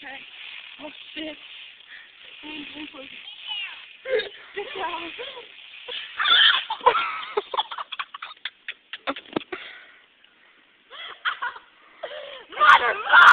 Okay. Oh shit. Bring, bring for you. Get down. Motherfucker!